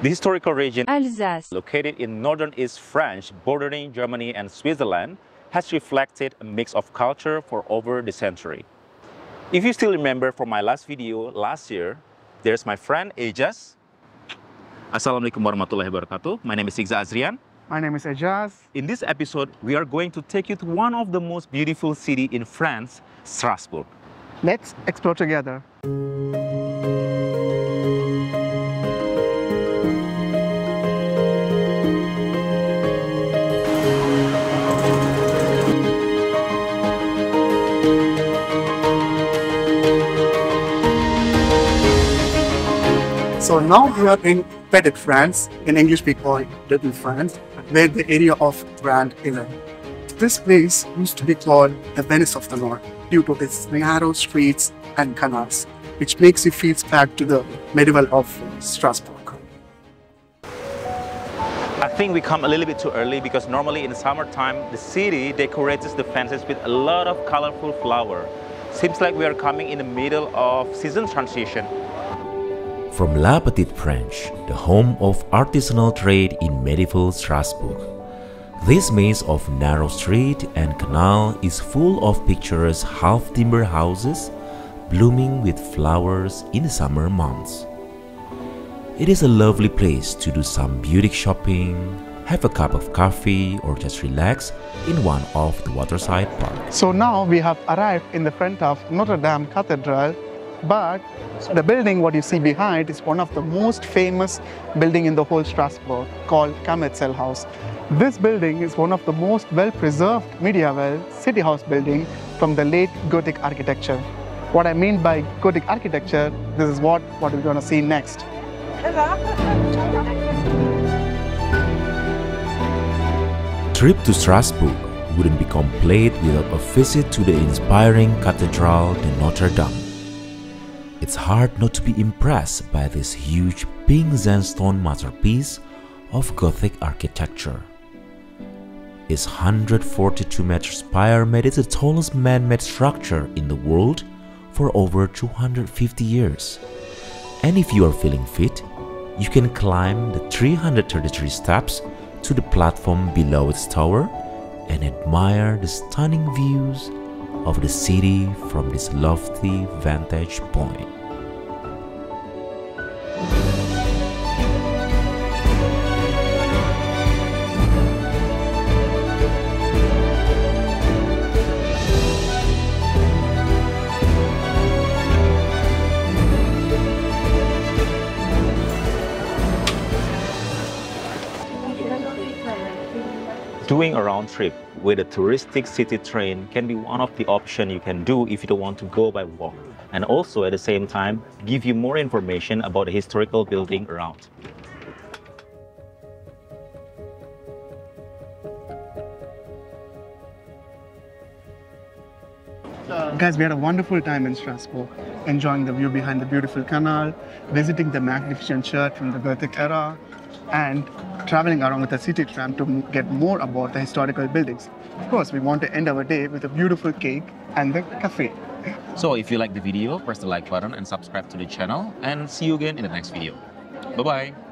The historical region Alsace, located in northern East France, bordering Germany and Switzerland, has reflected a mix of culture for over the century. If you still remember from my last video last year, there's my friend Ejas. Assalamualaikum warahmatullahi wabarakatuh. My name is Rikza Azriyan. My name is Ejaz. In this episode, we are going to take you to one of the most beautiful city in France, Strasbourg. Let's explore together. So now we are in Petit France. In English, we call it Little France, where the area of Grande Île. This place used to be called the Venice of the North due to its narrow streets and canals, which makes you feel back to the medieval of Strasbourg. I think we come a little bit too early because normally in the summertime, the city decorates the fences with a lot of colorful flower. Seems like we are coming in the middle of season transition. From La Petite France, the home of artisanal trade in medieval Strasbourg. This maze of narrow street and canal is full of picturesque half-timber houses blooming with flowers in the summer months. It is a lovely place to do some beauty shopping, have a cup of coffee or just relax in one of the waterside parks. So now we have arrived in the front of Notre Dame Cathedral, but the building what you see behind is one of the most famous building in the whole Strasbourg called Kammerzell House. This building is one of the most well-preserved medieval city house building from the late Gothic architecture. What I mean by Gothic architecture, this is what, what we're going to see next. Trip to Strasbourg wouldn't be complete without a visit to the inspiring Cathedral de Notre Dame. It's hard not to be impressed by this huge pink sandstone masterpiece of Gothic architecture. Its 142 meter spire made it the tallest man-made structure in the world for over 250 years. And if you are feeling fit, you can climb the 333 steps to the platform below its tower and admire the stunning views of the city from this lofty vantage point. Doing a round trip with a touristic city train can be one of the options you can do if you don't want to go by walk. And also at the same time, give you more information about the historical building around. Guys, we had a wonderful time in Strasbourg, enjoying the view behind the beautiful canal, visiting the magnificent church from the Gothic era, and traveling around with a city tram to get more about the historical buildings. Of course, we want to end our day with a beautiful cake and the cafe. So if you like the video, press the like button and subscribe to the channel and see you again in the next video. Bye-bye.